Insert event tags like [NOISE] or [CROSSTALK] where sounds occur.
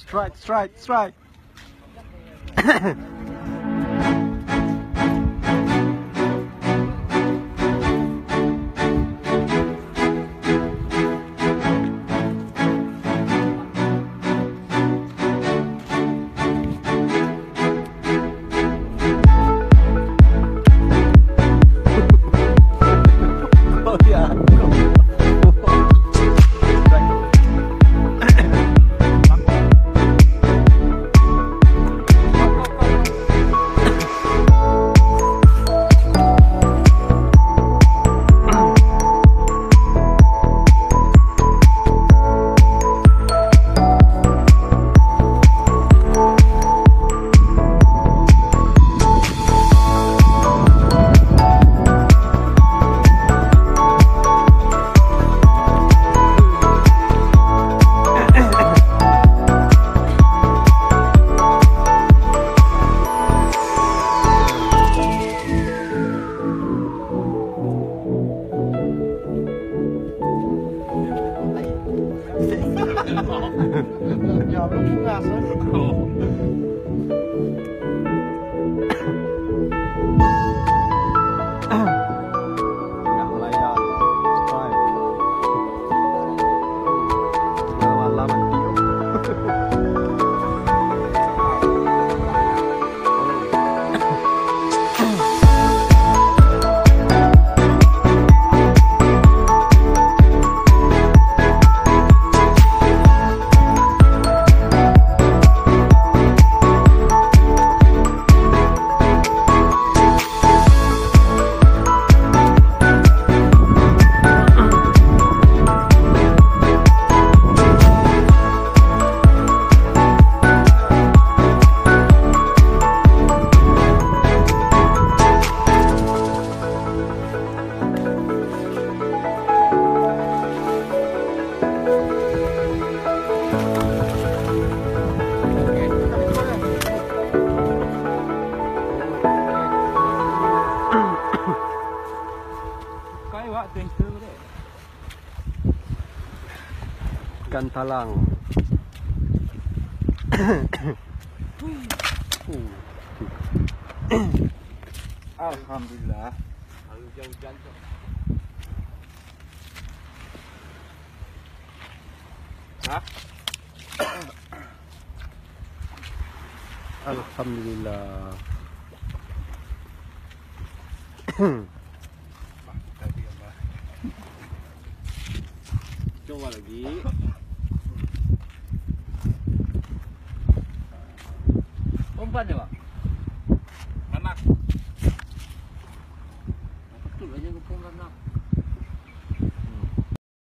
strike strike strike [COUGHS] [COUGHS] [LAUGHS] 要不出点声就。Kau awak tengker dia. Ikan talang. Alhamdulillah. Hujan-hujan tu. Alhamdulillah. Coba lagi. Umpan dia, Pak. Anak. Betul aja kau pun nak.